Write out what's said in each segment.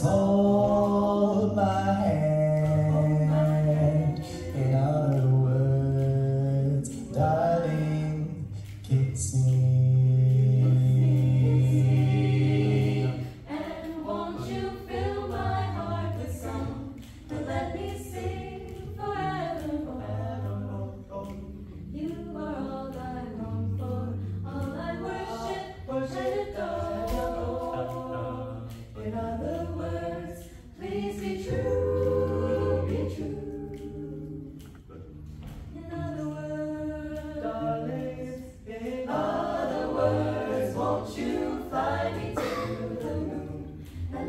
Hold my hand.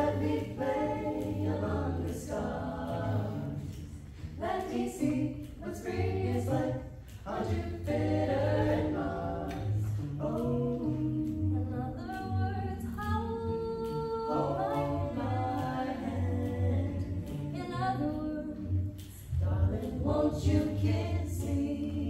Let me play among the stars? Let me see what spring is like on Jupiter and Mars. Oh, in other words, hold my hand. In other words, darling, won't you kiss me?